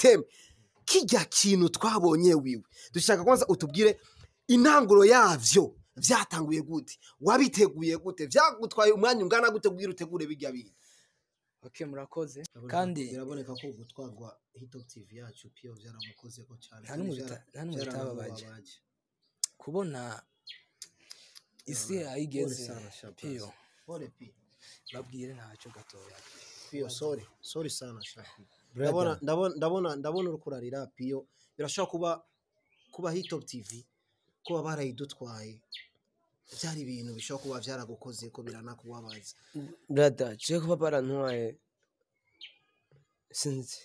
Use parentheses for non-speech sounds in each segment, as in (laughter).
system. Kijya kintu twabonye wiwe. Dushaka kwanza utubwire intanguro yavyo vyatanguye gute? Wabiteguye gute? Vyagutwaye umwanya ungana gute? Kugira utegure bijya bintu. Okay murakoze. Kandi biraboneka ko gutwarwa hitop tv yacu piyo byaramukoze ko cyane Nta n'umwe bitababaje. kubona isi aho igeze piyo babwire ntacyo gatoya. Piyo sorry. Sorry sana shaka ndabona ndabona ndabona ndabona uri kurarira piyo birashobora kuba kuba hitop tv kuba barayidutwaye. Byari ibintu bishobora kuba byaragukoze ko biranakubabaza. Brada je kuba barantwaye. Sinzi.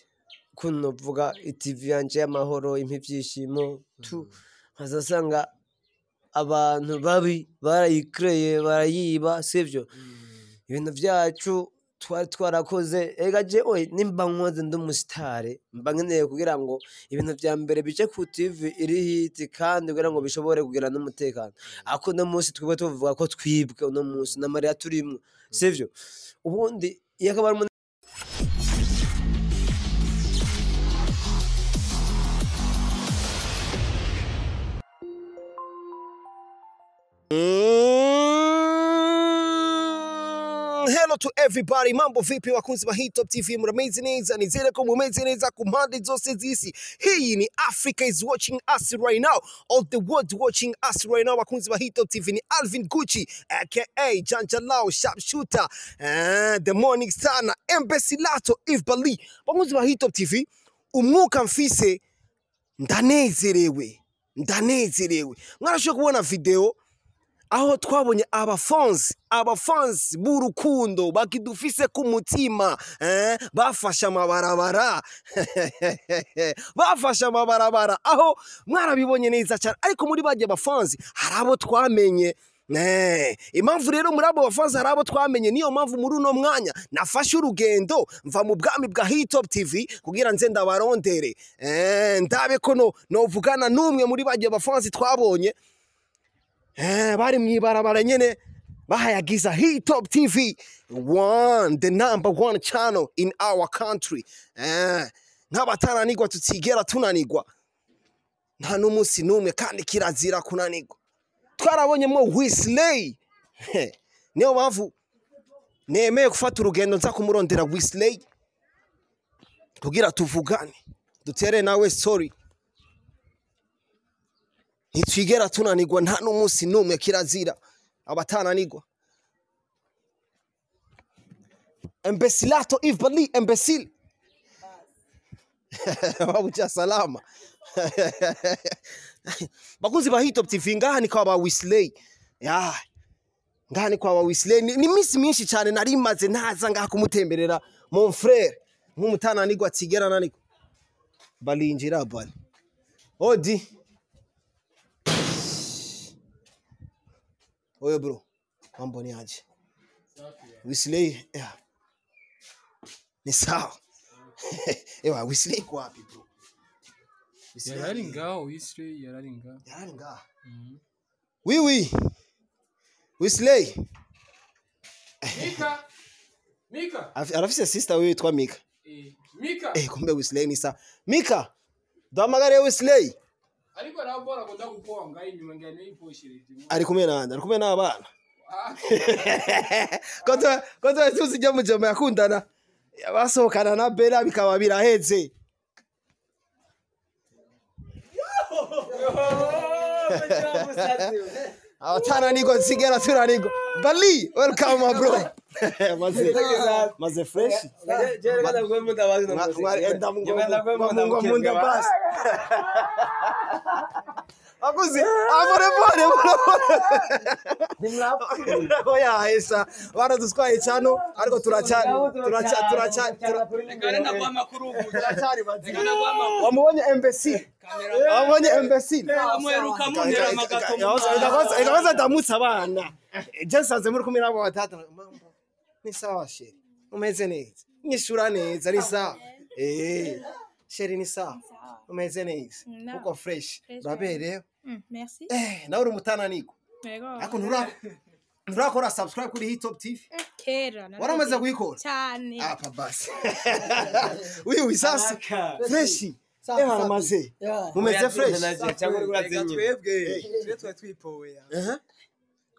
Ukuntu novuga itivi yanje y'amahoro impa ivyishimo tu nkazasanga abantu babi barayikreye barayiba sivyo ibintu vyacu twari twarakoze ega jewe nimba nkoze ndi umusitare mba nkeneye kugira ngo ibintu vya mbere bice ku tv iri hiti kandi kugira ngo bishobore kugira n'umutekano. Ako uno munsi twebwe tuvuga ko twibwe uno munsi na mariya turimwo sivyo ubundi iyo akaba ari Hello to everybody, mambo vipi wakunzi wa Hitop TV, mramezi neza, zile neza kumande zose z'isi. Hii ni Africa is watching us right now, all the world watching us right now. Wakunzi wa Hitop TV ni Alvin Gucci aka Janja Lao Sharpshooter, eh, the morning star na Embassy Lato Eve Bali. Wakunzi wa Hitop TV, umuka mfise ndanezerewe, ndanezerewe. Mwarashoboye kubona video aho twabonye abafansi abafansi b'urukundo bakidufise ku mutima eh? bafashe amabarabara. (laughs) Bafashe amabarabara. Aho mwarabibonye neza cyane ariko muri bajya bafansi hari abo twamenye Eh, impamvu rero muri abo bafansi hari abo twamenye niyo mpamvu muri uno mwanya nafashe urugendo mva mu bwami bwa hitop tv kugira nze ndabarondere. Eh, ndabe ko no novugana n'umwe muri bajya bafansi twabonye Eh, bari mu ibarabara nyene bahayagiza Hitop TV one the number one channel in our country. Eh, nk'abataranigwa tutigera tunanigwa. Nta n'umunsi n'umwe kandi kirazira kunanigwa. Twarabonyemo Wesley. Heh, niyo mpamvu nemeye gufata urugendo nza kumurondera Wesley. Kugira tuvugane dutere nawe story ntitwigera tunanigwa nta n'umunsi n'umwe kirazira. Abatananigwa. Embesilato ivali embesil. Babuja (laughs) salama. (laughs) Bakunzi ba hitop tv ngaha ni kwa ba wisley ya ngaha ni kwa ba wisley ni ni iminsi myinshi cyane nari maze ntaza ngaha kumutemberera. Mon frere nk'umutananigwa atigera nanigwa. Balinjira bali. Odi Oyo bro, mambo ni aje? Wisley, yeah. Ni sawa. (laughs) Ewa, Wisley iko wapi bro? Wisley yarari ngaho wisire yarari ngaho Yarari ngaha. Oui oui. Wisley, mika mika (laughs) Af- arafise sister wewe yitwa Mika. eh, mika Eh, kumbe Wisley ni sawa. Mika, duhamagare Wisley. Ariko arabora akunda inyuma ngene Ari kumwe nande, ari kumwe n'abana. Koto koto tuzi jya mujama yakundana. Basohokana na Bella bikaba biraheze. abatananigwa nsigera turanigwa bali welcome my bro maze maze fresh mwenda mungwa munda basi akuze amore bore oya hesa baradutwaye cyano ariko turaca turaca turaca turacyari bazima wamubonye imbecile wamubonye imbecile ikabaza ndamutse abana je nsanze muri kumwe nabo batatu mambo. Ni sawa sheri. Umeze neza. Nyishura neza ni sawa. Eh sheri ni sawa. Umeze neza No. uko fresh. Fresh, uraberewe Mm, merci. eh nawe uri umutananiko Yego. ariko ntura nturakora subscribe kuri hitop tv kera waramaze kuyikora cyane apa basi wiwi sasa freshi eha maze mumeze fresh? Cyangwa uri Reka kurazinyira twebwe twe twari twipoweya Aha.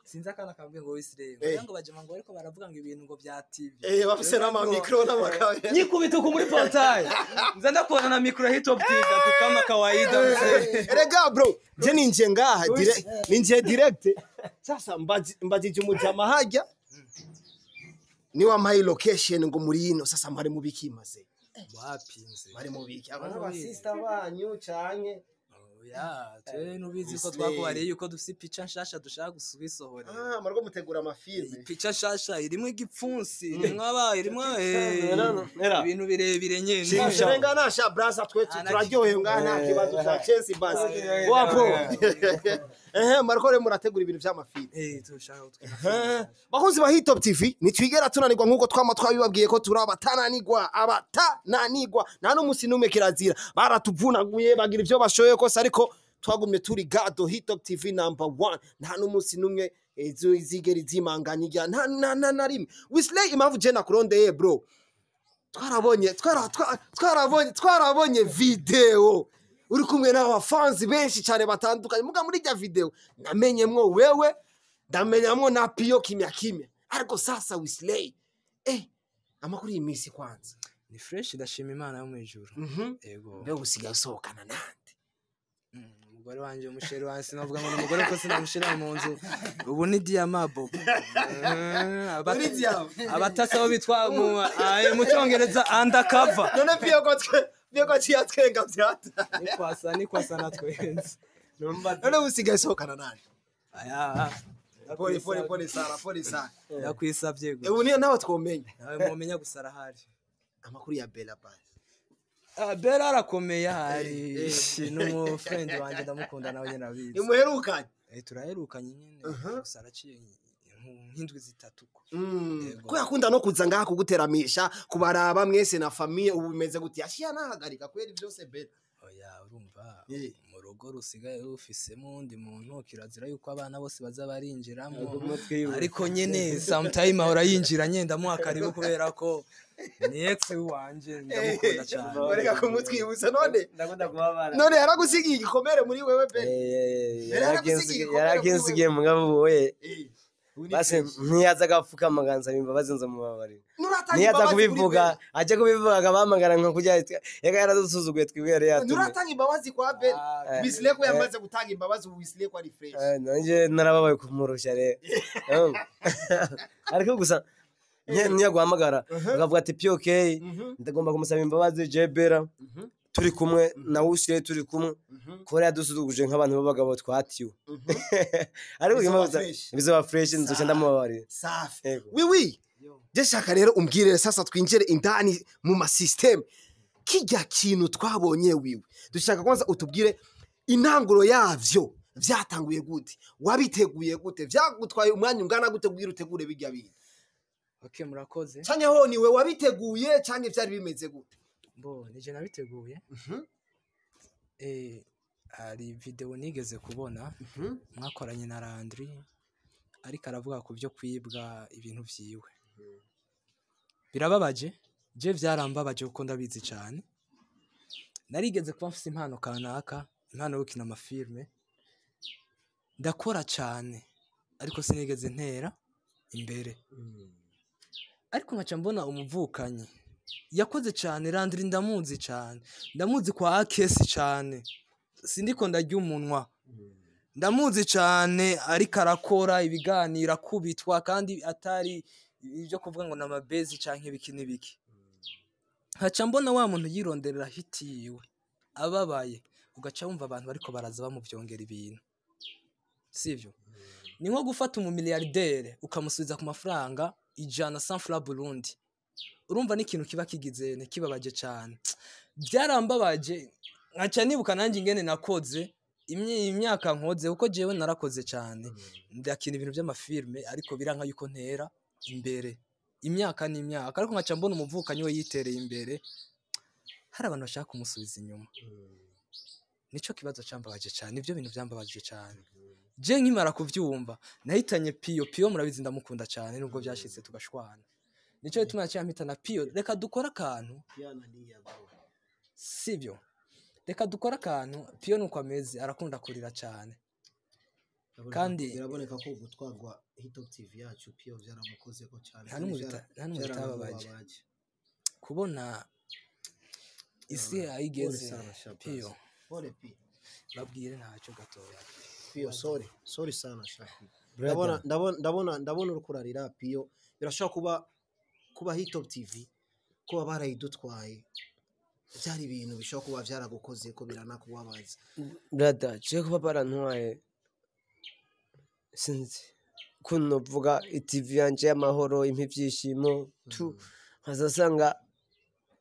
Sinzi akana kambwiye ngo wisireye Eh. kugira ngo bajema ngo ariko baravuga ngo ibintu ngo bya tv eh bafise n'amamikro n'amakamera (laughs) nyikubita uku muri portail. Nza ndakubona na mikro hit of tv ati kama kawaida erega bro je ninje ngaha ninje direct. Sasa mbajije umujama hajya ni we ampaye location ngo muri ino. Sasa mpari mu biki maze? Wapinze bari mu biki. Aba n'abasista banyu canke n'ubizi ko twakubariye yuko dufite ipica nshasha dushaka gusohora aha rwo mutegura amafilime ipica nshasha irimo igipfunsi mm. irimo abaye irimo ibintu birebire nyine shimisha ngaha nasha burasa twe turaryohewe ngaha nta kibazo eh. cya chensi basi wapo rero murategura ibintu by'amafilme eh Eh, bakunzi ba Hitop TV nitwigera tunanirwa nk'uko twama twabibabwiye ko turi abatananigwa abatananigwa nta n'umunsi n'umwe kirazira. Baratuvunaguye bagira ibyo bashoboye kose ariko twagumye turi gado Hitop TV number one. Nta n'umunsi n'umwe izigera izimanganya irya. Nta na rimwe. Wesley impamvu je nakurondeye bro. Twarabonye twara- twa- twarabonye twarabonye video. Uri kumwe n'abafanzi benshi cyane batandukanye. Muga muri rya video namenyemwo wewe ndamenyamwo na piyo kimya kimya ariko sasa Wesley eh amakuru iyi minsi kwanza? Ni fresh ndashima imana yo mu ijuru. Mhm. Mbega usigaye usohokana nande? Mm, umugore wanje umusheri wanjye sinavuga ngo ni umugore ko sinamushira mu nzu. Ubu ni diyama bobo Mm, Diyama? abatasi abo bitwa mu mu cyongereza undercover. None piyo ko twe piyo ko ciyatwenga vyata ni kwasa ni kwasa na twenze none usigaye usohokana aya pole pole pole sana pole sana yakwisabye Eh, go ubu niyo nawe twomenya? Nawe mumenya gusara hari amakuru ya Bella basi Ah, bera arakomeye hari ni umufrendi wanjye ndamukunda nawe nyine abizi. Nimuherukanye? Eh, turaherukanye nyine. Mhm. gusa araciye nk- nk'indwi zitatu ko Mm. Yego. ko yakunda no kuza ngaha kuguteramisha kubaraba mwese na famiye ubu bimeze gute? Yashiya nahagarika kweri byose oya urumva Eh. mu rugo rusigaye rufisemo undi muntu kirazira yuko abana bose baza barinjiramo. Ariko nyine sometime ahora yinjira nyenda muha karibu kubera ko ni ex wanje ndamukunda cyane. (laughs) bareka kumutwibutsa none none yaragusigiye igikomere muri wewe Bella yarakinsigiye mugabo we Eh, basi ntiyaza agapfukama nganza imbabazi nza mubabarira ntiyaza kubivuga ajya kubivuga akabahamagara nka kurya yaga yaradusuzuguye twebwe yari yatumye nuratanga imbabazi kwa Bella Ah, Wisle ko eh. yamaze gutanga imbabazi ubu Wisle ko ari fresh. Eh, nanjye narababaye kumurusha rero (laughs) Um, (laughs) ariko gusa niyo guhamagara. Akavuga ati pok Mhm, ndagomba kumusaba imbabazi jebera mhm, turi kumwe na wusire turi kumwe. Mhm, kubera yadusuzuguje nk'abantu b'abagabo twatiwe. Mhm. (laughs) ariko bizoba fresh. nzoca ndamubabarira. safi. Wiwi yo. ndashaka rero umbwirire sasa twinjire indani mu masisiteme kijya kintu twabonye wiwe dushaka kwanza utubwire intanguro yavyo. Vyatanguye gute? Wabiteguye gute? Vyagutwaye umwanya ungana gute kugira utegure bijya bintu okay murakoze. Canke ho ni we wabiteguye canke vyari bimeze gute? Bo nije nabiteguye. Mhm, eh hari video nigeze kubona. Mhm, mwakoranye na Landry ariko aravuga ku byo kwibwa ibintu vyiwe. Birababaje? Je vyarambabaje kuko ndabizi cyane narigeze kuba mfise impano kanaka impano yo gukina amafilme. Ndakora cyane ariko sinigeze ntera imbere. Ariko nkaca mbona umuvukanyi yakoze cyane Landry ndamuzi cyane ndamuzi kwa akesi cyane sindiko ndarya umunwa. Ndamuzi cyane ariko arakora ibiganiro akubitwa kandi atari ibyo kuvuga ngo ni amabezi cyangwa ibiki n'ibiki nkaca mbona wa muntu yironderera hitiwe ababaye. Ugaca wumva abantu bariko baraza bamuvyongera ibintu. Sivyo? Ni nko gufata umumiliyardere ukamusubiza ku mafaranga ijana sanfra burundi. Urumva n'ikintu kiba kigize kibabaje cyane byarambabaje nkaca nibuka nanjye ingene nakoze imyaka nkoze kuko jewe narakoze cyane ndakina ibintu by'amafilme ariko biranka yuko ntera imbere. Imyaka n'imyaka ariko nkaca mbona umuvukanyi we yitereye imbere hari abantu bashaka kumusubiza inyuma. Nico kibazo cyambabaje cyane ni byo bintu byambabaje cyane je nkimara kuvyumva nahitanye piyo piyo murabizi ndamukunda cyane nubwo byashitse tugashwana. Nico gituma naciye mpita na piyo reka dukore akantu. Sibyo. Reka dukore akantu. Piyo nuko ameze. Arakunda kurira cyane. Kandi- biraboneka ko gutwarwa hitop tv yacu piyo byaramukozeko cyane. Nta n'umwe bitababaje. kubona isi ayigeze sana, Shabazi. piyo babwire ntacyo gatoya. Piyo sorry. Sorry sana ndabona ndabona ndabona uri kurarira piyo birashobora kuba kuba hitop tv kuba barayidutwaye byari ibintu bishobora kuba byaragukoze ko biranakubabaza. Brada je kuba barantwaye. Sinzi. Ukuntu novuga itivi yanje y'amahoro impa ivyishimo tu nkazasanga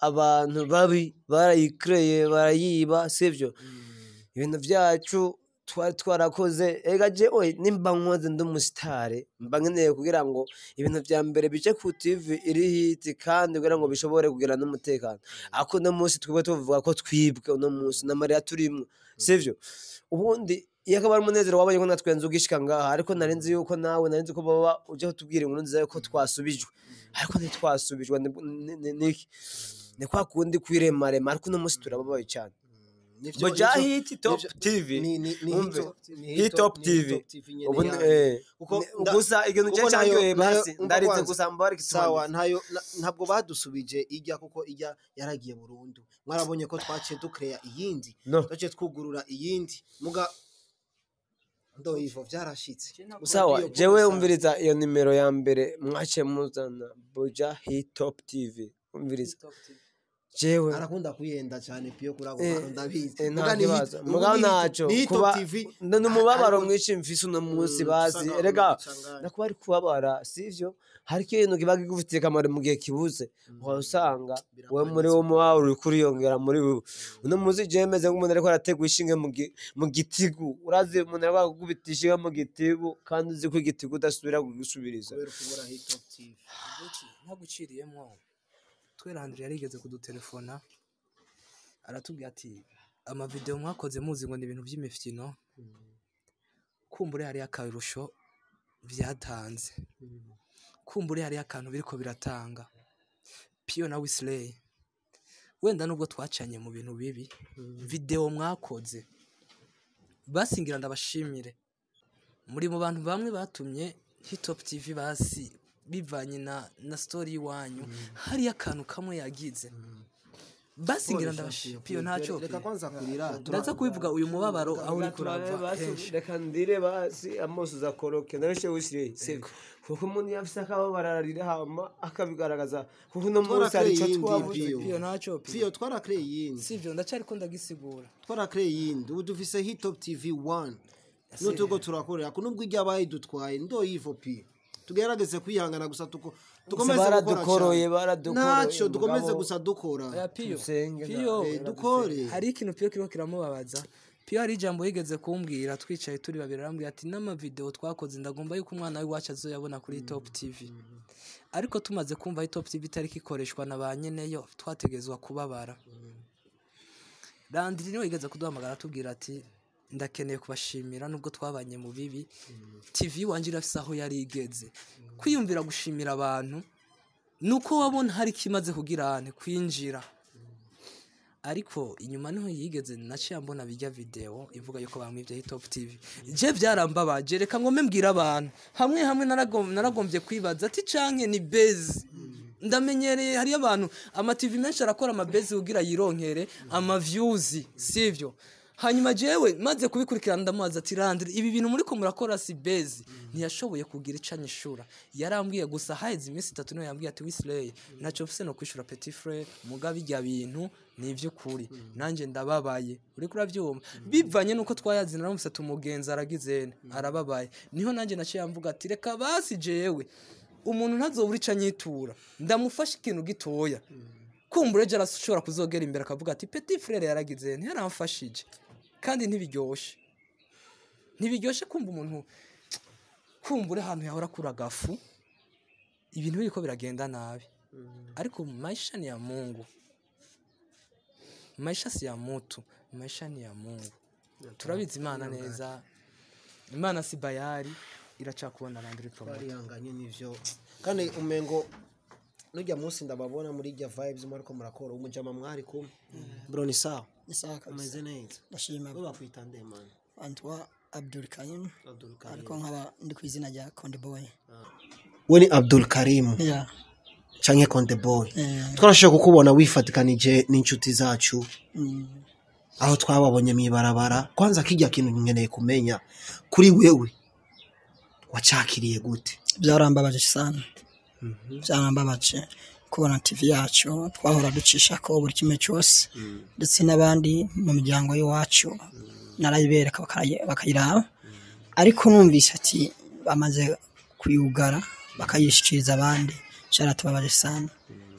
abantu babi barayikreye barayiba sivyo ibintu vyacu twari twarakoze ega jewe nimba nkoze ndi umusitare mba nkeneye kugira ngo ibintu vya mbere bice ku tv iri hiti kandi kugira ngo bishobore kugira n'umutekano ako uno munsi twebwe tuvuga ko twibwe uno munsi na mariya turimwo sivyo? Ubundi iyo akaba ari umunezero wabonye ko natwe nzi ugishika ngaha ariko nari nzi yuko nawe nari nzi ko baba uje kutubwira inkuru nziza yuko twasubijwe. Ariko ntitwasubijwe ni kwa kundi kwiremarema ariko uno munsi turababaye cyane Nivyo- Boja nivyo- hit top nivyo- TV ni- ni- ni Umve, Hit Top- ni Hit Top ni TV. Hit Top TV nyene ubu yayo. eh Kuko ni- nda- gusa ikintu cyanyoye nayo- basi ndarinze gusa mbari sawa ntayo ntabwo badusubije ijya kuko ijya yaragiye burundu. Mwarabonye ko twaciye dukereya iyindi twaciye twugurura iyindi. Muga ndo ivo byarashitse sawa Iyo jewe umviriza iyo nimero ya mbere mwaciye muzana boja hit top tv umviriza jewe. Arakunda kuyenda cyane piyo kuri ako kantu ndabizi mugabo Top kuba ni umubabaro ariko- mwinshi mfise uno munsi Mm, bazi. Usanga erega unagucanganya. nakuba ari kubabara sivyo hari ikintu kiba kigufitiye akamaro mu gihe kibuze. Uhora usanga we muri wo mubabaro uri kuriyongera muri wewe uno munsi jewe meze nk'umuntu ariko arategwa ishinge mu gi- mu gitigu. Urazi umuntu ariko akakubita ishinge mu gitigu kandi uzi ko igitigu udasubira kugisubiriza kubera (sighs) kubura Hit Top TV ntaguciriyemo twera handire yarigeze kudutelefona aratubwira ati amavideo mwakoze muzi ngo ni ibintu by'imifino. Kumbure hariyo akarusho byatanze. Kumbure hariyo akantu biriko biratanga. Piyo na wisileyi wenda nubwo twacanye mu bintu bibi video mwakoze. Basingira ndabashimire muri mu bantu bamwe batumye hitop tv basi bivanye na na story iwanyu hariyo akantu kamwe yagize. Basingira ndabashimire piyo ntacyo reka kwanza kurira ndaza kubivuga uyu mubabaro aho uri kurava. henshi reka ndire basi amaso uzakoroke narishe wisire sivyo kuko umuntu yafise akababaro ararira hama akabigaragaza. Kuko uno munsi hari ico Twarakeye twabuze piyo ntacyo piyo twarakreye iyindi sivyo ndacariko ndagisigura. Twarakreye iyindi ubu dufise Hit Top TV 1 nutuko turakorera. Ko nubwo ijya bayidutwaye ndo yivo pi tugerageze kwihangana gusa tuko dukomeze gukora baradukoroye cyane. baradukoroye. Ntacyo dukomeze gusa dukora. Piyo Eh, dukore. Hari ikintu piyo kiriko kiramubabaza? Piyo hari ijambo yigeze kumbwira twicaye turi babiri arambwira ati n'amavideo twakoze ndagomba yuko umwana w'iwacu azoyabona kuri top tv ariko tumaze kumva top tv itariko ikoreshwa na ba nyeneyo twategezwa kubabara. Randiri ni we yigeze kuduhamagara atubwira ati ndakeneye kubashimira nubwo twabanye mu bibi. Tv wanjye irafise aho yari igeze. Kwiyumvira gushimira abantu nuko wabona hari ikimaze kugira ane kwinjira. Ariko inyuma ni ho yigeze naciye mbona bijya video ivuga yuko bamwibye top tv je byarambabaje reka ngome mbwira abantu. Hamwe hamwe naragom- naragombye kwibaza ati canke ni bezi ndamenyereye hariyo abantu amativi menshi arakora amabezi kugira yironkere amavyuzi sivyo hanyuma jewe maze kubikurikirana ndamubaza ati randire ibi bintu muriko murakora si bezi. Ntiyashoboye kugira ico anyishura. Yarambwiye gusa haheze iminsi itatu ni we yambwiye ati wisley ntacyo mfise no kwishura petit frere muga bijya bintu ni ivy'ukuri nanjye ndababaye. Uriko uravyumva bivanye nuko twayazina naramufise ati umugenzi aragizene arababaye. Niho nanjye naciye mvuga ati reka basi jewe umuntu ntazobura ico anyitura. Ndamufashe ikintu gitoya. Kumbura ejo arashobora kuzogera imbere akavuga ati petit frere yaragize ntiyaramfashije kandi ntibiryoshe. Ntibiryoshe kumva umuntu kumbura ahantu yahora akura agafu ibintu biriko biragenda nabi. Ariko maisha ni ya mungu. Maisha si ya mutu maisha ni ya mungu. Turabizi imana neza. imana si bayari iracakubona randiri promoter. Barihanganye n'ivyo. Kandi umengo nujya munsi ndababona muri rya vibes mwariko murakora. Umujama mwari kumwe bro ni sawa. Kabisa umeze neza. Ndashima bakwita nde man? Antwa abdul karim. Ariko nkaba ndi ku izina rya konde boy. We ni Abdul Karim. Yeah. canke Konde Boy. Twarashobora kukubona wifatikanije n'inshuti zacu. Mm, aho twababonye mw'ibarabara kwanza kijya kintu nkeneye kumenya. Kuri wewe wacakiriye gute? Byarambabaje sana. Byarambabaje kubona tv yacu twahora ducisha ko buri kimwe cyose. Ndetse n'abandi mu miryango y'iwacu narayibereka bakayi- bakayiraba. Ariko numvise ati bamaze kuyugara bakayishyikiriza abandi. Byaratubabaje sana.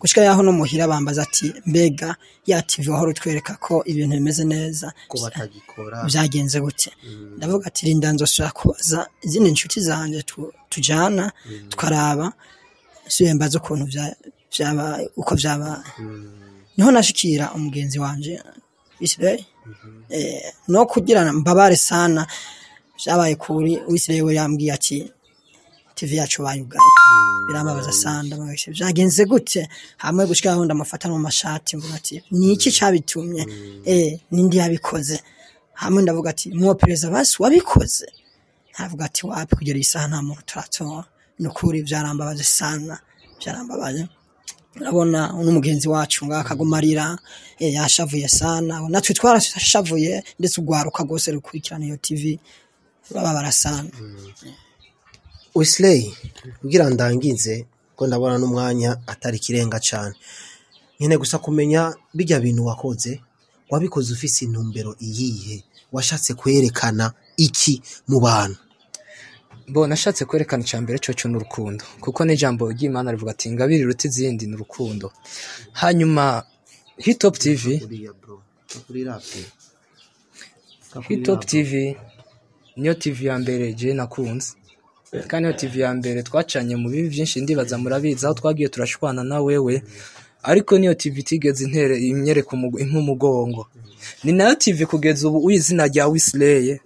Gushyika yaho no muhira bambaza ati mbega ya tv wahora utwereka ko ibintu bimeze neza. Ko batagikora. Byagenze gute? Ndavuga ati rinda nzosubira kubaza izindi nshuti zanjye tu- tujyana tukaraba. Suye mbaza ukuntu byabaye uko byabaye ni ho nashikira umugenzi wanje Israel eh, no kugira mbabare sana byabaye kuri Israel we yambwiye ati TV yacu bayugaye birambabaza sana ndamubeshye byagenze gute? Hamwe gushika aho ndamufata mu mashati mvuga ati ni iki cyabitumye? Eh nindi yabikoze? Hamwe ndavuga ati mwopereza basi wabikoze. Ntavuga ati wapi kugera isaha nta muntu turatora. Ni ukuri byarambabaje sana byarambabaje. Urabona n'umugenzi wacu ngaho akagumarira eh, yashavuye sana. Natwe twarashavuye ndetse ugwaruka rwose rukurikirana iyo tv bababara sana. Wesley kugira ndangize ko ndabona n'umwanya atari kirenga cyane nyine gusa kumenya bijya bintu wakoze wabikoze ufise intumbero iyihe? Washatse kwerekana iki mu bantu? Bo nashatse kwerekana icya mbere cyo cyo n'urukundo kuko n'ijambo ry'imana rivuga ati ingabire iruta izindi ni urukundo. Hanyuma hitop tv hitop tv niyo tv ya mbere je nakunze. Kandi niyo tv ya mbere twacanye mu bibi byinshi ndibaza murabizi aho twagiye turashwana na wewe ariko niyo tv itigeze intere imyereka umugo- nk'umugongo ni na yo tv kugeza ubu izina rya wisleye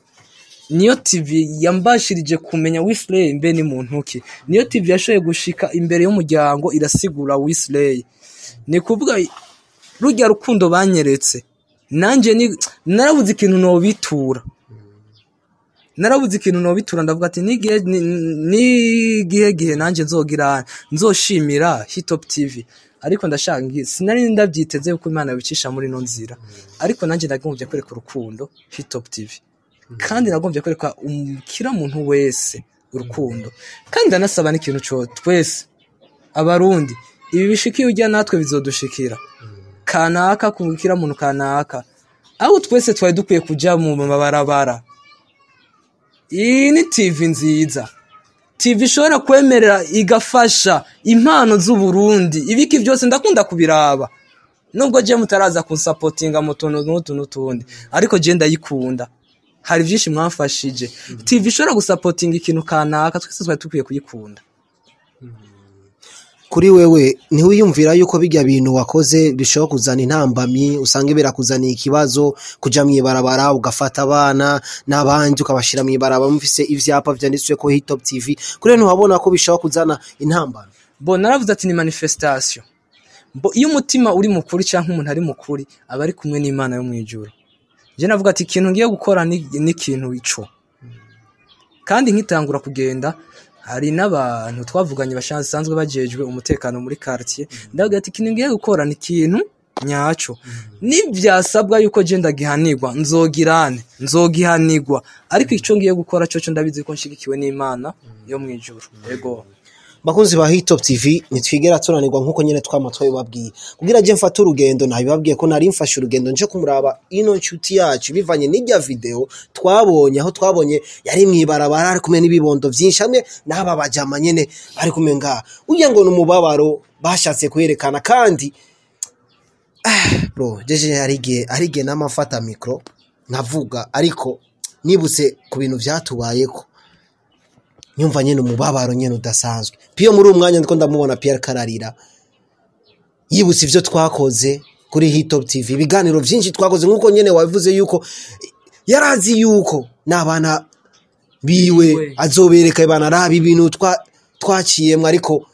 niyo tv yambashirije kumenya wisley mbe ni muntu ki? Niyo tv yashoboye gushika imbere y'umuryango irasigura wisley ni kuvuga rujya rukundo banyeretse. Nanjye ni narabuze ikintu nobitura. Narabuze ikintu nobitura ndavuga ati n'igihe ni- n'igihe gihe nanjye nzogira nzoshimira hitop tv ariko ndashaka sinari ndabyiteze yuko imana yabicisha muri ino nzira. Ariko nanjye nagombye kwereka urukundo hitop tv kandi nagombye kwereka umukira muntu wese urukundo. Kandi ndanasaba n'ikintu cyo twese abarundi ibi bishikiye ujya natwe bizodushikira. Kanaka kubukira muntu kanaka. Aho twese twari dukwiye kujya mu mabarabara. Iyi ni tv nziza. Tv ishobora kwemerera igafasha impano z'uburundi. Ibiki byose ndakunda kubiraba. Nubwo je mutaraza kunsapotinga mu tuntu n'utu n'utundi. Ariko je ndayikunda. Hari byinshi mwafashije. Tv ishobora gusapotinga ikintu kanaka twese twari dukwiye kuyikunda kuri wewe ntiwiyumvira yuko bijya bintu wakoze bishobora kuzana intambamyi usanga birakuzaniye ikibazo kujya mu ibarabara ugafata abana n'abandi ukabashyira mu ibarabara mufise ivyapa vyanditswe ko hitop tv kuri wewe ntiwabona ko bishobora kuzana intambamyi? Bo naravuze ati ni manifestation. Bo iyo umutima uri mu kuri cyangwa umuntu ari mu kuri aba ari kumwe n'imana yo mu ijuru. Njye navuga ati ikintu ngiye gukora ni ikintu ico. Kandi nkitangura kugenda hari n'abantu twavuganye basanzwe bajejwe umutekano muri quartier. Ndavuga ati ikintu ngiye gukora ni ikintu nyaco nibyasabwa yuko je ndagihanirwa nzogirane nzogihanirwa. Ariko ico ngiye gukora cyo cyo ndabizi ko nshigikiwe n'imana yo mu ijuru. Yego bakunzi ba hitop tv ntitwigera tunanirwa nk'uko nyine twama twabibabwiye. Kugira je mfate urugendo nabibabwiye ko nari mfashe urugendo nje kumuraba ino nshuti yacu bivanye n'irya video twabonye aho twabonye yari mw'ibarabara ari kumwe n'ibibondo vyinshi hamwe n'aba bajama nyene bari kumwe ngaha ugira ngo ni umubabaro bashatse kwerekana kandi ah, jeje hari igihe hari igihe namafata mikro nkavuga ariko nibutse ku bintu vyatubayeko nyumva nyine umubabaro nyine udasanzwe. Piyo muri uwo mwanya ndiko ndamubona Pierre Kararira. Yibutse ivyo twakoze kuri Hitop TV ibiganiro vyinshi twakoze nk'uko nyene wabivuze yuko yarazi yuko n'abana biwe Biwe. azobereka banaraba ibintu twa- twaciyemwo ariko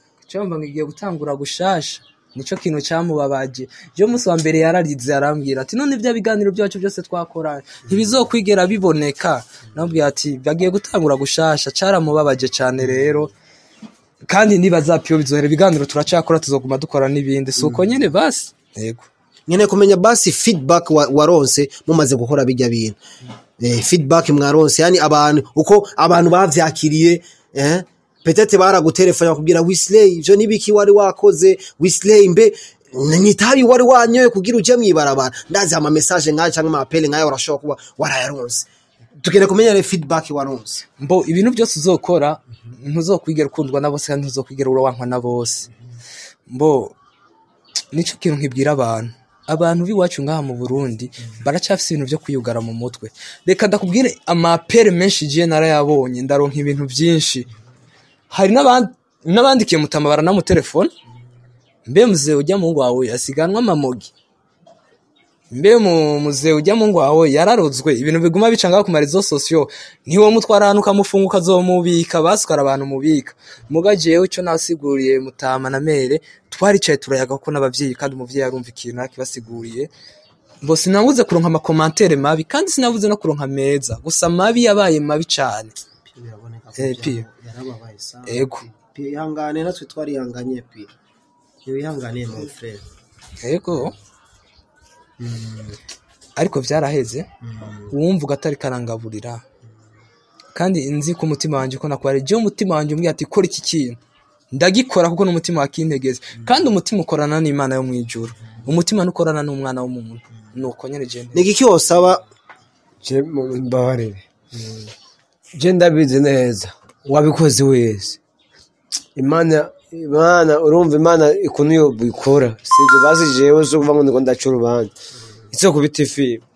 igiye gutangura gushasha. Ni cyo kintu cyamubabaje. Byo munsi wa mbere yararize arambwira ati none bya biganiro byacu byose twakora ntibizokwigera biboneka. Nabwira ati bagiye gutangura gushasha cyaramubabaje cyane rero. Kandi nibaza piyo bizohera ibiganiro turacakora tuzoguma dukora n'ibindi. Si uko nyine basi yego. Nkeneye kumenya basi feedback wa- waronse mumaze gukora bijya bintu. Eh, feedback mwaronse yani abantu uko abantu bavyakiriye eh, petete baragutelefona bakubwira Wesley ivyo nibiki wari wakoze? Wesley mbe nitabi wari wanyoye kugira uje mwibarabara. Ndazi ama message nkaya cyangwa ama appel nkaya urashobora kuba warayaronse. Tukeneye kumenya feedback waronse. Mbo ibintu byose uzokora ntuzokwigera ukundwa na bose kandi ntuzokwigera urawankwa na bose. Mbo ni cyo kintu nkibwira abantu. Abantu b'iwacu ngaha mu burundi baracyafite ibintu byo kwiyugara mu mutwe. Reka ndakubwire amapere menshi igihe narayabonye ndaronka ibintu byinshi. Hari n'abandi n'abandikiye mutama baranamutelefone mbe muze ujya mu ngo wawe asiganwa amamogi. Mbe mu muze ujya mu ngo wawe ibintu biguma bica ngaho ku marezo sosiyo niwo mutwara ahantu ukamufunga ukazomubika basukara abantu mubika. Muga jewe icyo nasiguriye mutama na mere twaricaye turayaga ko n'abavyeyi kandi umuvyeyi arumva ikintu nakibasiguriye ngo sinabuze kuronka amakomantere mabi kandi sinabuze no kuronka meza. Gusa mabi yabaye mabi cane. Eh, Pio. Ego. ihangane natwe twarihanganye pi wihangane mon frère yego ariko vyaraheze. Uwumva ugatari karangaburira. Kandi nzi ko umutima wanjye ko nakwari je umutima wanjye umbwira ati kora iki kintu. Ndagikora kuko n'umutima wakintegeze kandi umutima ukorana n'imana yo mwijuru umutima ntukorana n'umwana w'umuntu nuko nyene je nte- ni iki wosaba je mu- mbabarire je ndabizi neza. Wabikoze wese. Imana imana urumva imana ukuntu iyo bikora. Sibyo bazi jewe zo kuvuga ngo ndiko ndaca urubanza. Izo kubita ifimbo.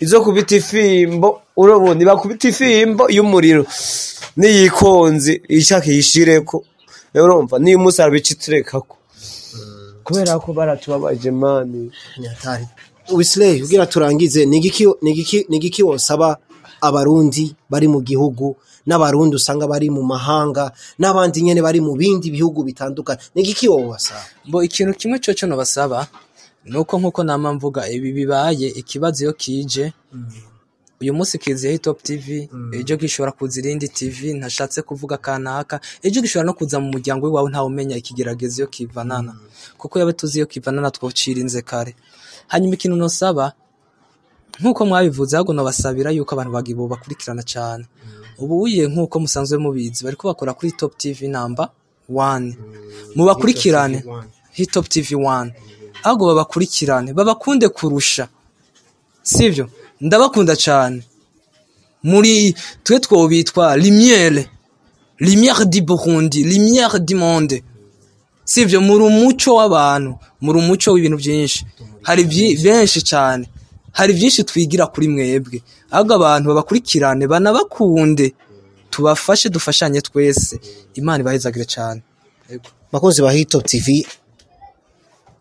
Izo kubita ifimbo urabona ibakubita ifimbo y'umuriro. Niyikonze ishaka yishireko. Rero urumva niyo umunsi arabica iturekako kubera ko baratubabaje mani Wesley kugira turangize. Ni igiki wosaba abarundi bari mu gihugu n'abarundi usanga bari mu mahanga n'abandi nyene bari mu bindi bihugu bitandukanye. Ni igiki wobasaba bo ikintu kimwe cyo cyo nabasaba nuko nk'uko nama mvuga ibi bibaye ikibazo iyo kije. Uyu munsi kiziyeho top tv ejo gishobora kuza irindi tv ntashatse kuvuga kanaka ejo gishobora no kuza mu muryango w'iwawe ntawe umenya ikigerageza iyo kivanana. Kuko yaba tuzi iyo kivanana twocira inze kare. Hanyuma ikintu nosaba nk'uko mwabivuze ahubwo nabasabira yuko abantu bagibo bakurikirana cyane. Ubu uye nk'uko musanzwe mubizi bari bakora kuri top tv namba wani mubakurikirane. Hitop tv wani ahubwo babakurikirane. Babakunde kurusha. Sibyo? Ndabakunda cyane. Muri twe twobitwa limiere limiere di burundi. Limiere di monde. Sibyo? Muri umuco w'abantu. Muri umuco w'ibintu byinshi. Hari benshi cyane. Hari byinshi twigira kuri mwebwe. Ahubwo abantu babakurikirane banabakunde. Tubafashe dufashanye twese. Imana ibahezagire cyane bakunzi ba Hitop TV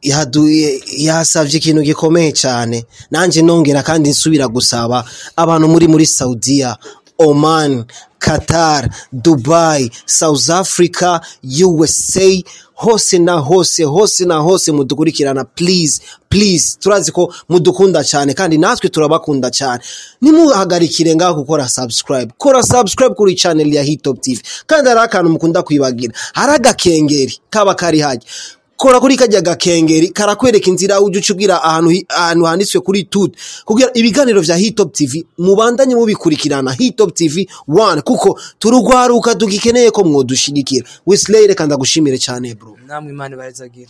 yaduye yasavye ikintu gikomeye cyane nanje nongera kandi nsubira gusaba abantu muri muri Saudiya Oman Qatar Dubai South Africa USA hose na hose hose na hose mudukurikirana. Please please turazi ko mudukunda cyane kandi natwe turabakunda cyane. Nimuhagarikire ngaho gukora subscribe. Kora subscribe kuri channel ya Hitop TV kandi hari akantu mukunda kwibagira. Hari agakengeri kaba kari hajya kora kuri kajya gakengeri karakwereka inzira ujya ucubwira ahantu hi- ahantu handitswe kuri tut. Kugira ibiganiro vya Hitop TV mubandanye mubikurikirana Hitop TV 1 kuko turugwaruka tugikeneye ko mwodushigikira. Wesley reka ndagushimire cyane bro. Namwe imana ibahezagire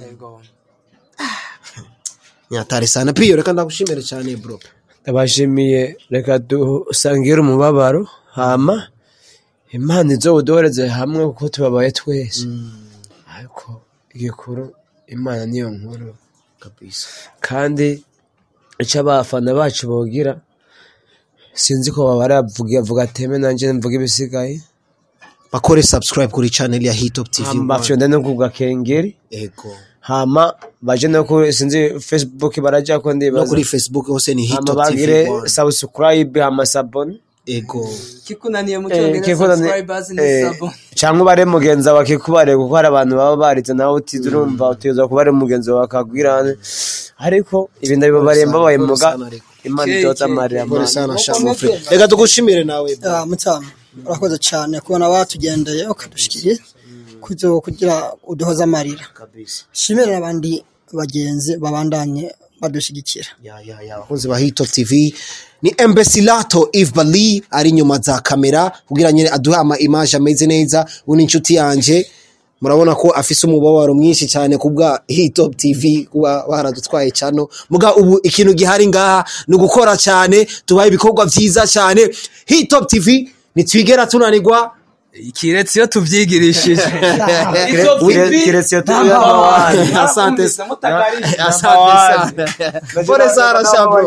yego. (sighs) Nyatare sana. Piyo reka ndagushimire cyane bro. Ndabashimiye. Reka dusangire umubabaro hama imana izobuduhoreze hamwe kuko tubabaye twese. Ariko igikuru imana niyo nkuru kabisa. Kandi icyo abafana bacu bogira sinzi ko baba baravuga avuga ateme nanjye mvuga ibisigaye. Bakore subscribe kuri channel ya Hitop TV hama 1 bafyonda no ku gakengeri ego. Hama baje no kuri sinzi facebook barajya ko no ndibaza kuri Facebook hose ni Hitop TV bagire 1 subscribe hama sabone ego. Kikunaniye mu Eh, ni eh, sabo. cyangwa ubare mugenzi wawe akikubare kuko hari abantu baba barize nawe utize urumva utegereza kuba ari mugenzi wawe akagwirane ariko ibi ndabibabariye mbabaye muga. Imana shamu fre reka tugushimire nawe. Ah, mutamu urakoze cyane kubona watugendeye ukadushikiriza kuzo kugira uduhoze amarira. Shimire n'abandi bagenzi babandanye badushyigikira abakunzi ba Hit Top TV ni Embesilato Eve Bali ari inyuma za kamera kugira nyine aduhe ama image ameze neza. Ubu ni inshuti yanje. Murabona ko afise umubabaro mwinshi cyane kubwa Hit Top TV kuba baradutwaye cyano muga ubu ikintu gihari ngaha ni ugukora cyane tubaye ibikorwa byiza cyane. Hit Top TV nitwigera tunanirwa kiretse iyo tubyigirishije Kire- kire- kiretse iyo abawani. asante asante sana pole sana shabro